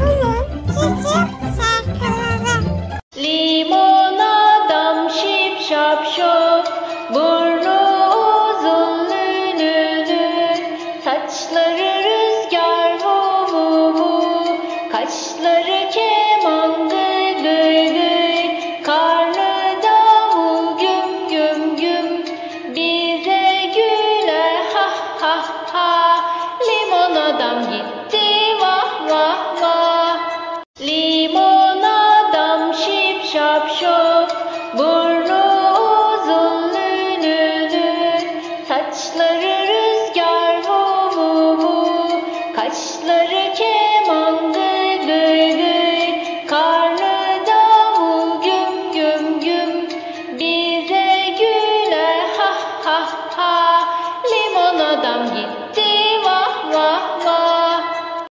Bunun küçük şarkıları. Limon adam şip şap şop Burnu uzun lülülü Saçları rüzgar vu Kaşları keman rüzgar vu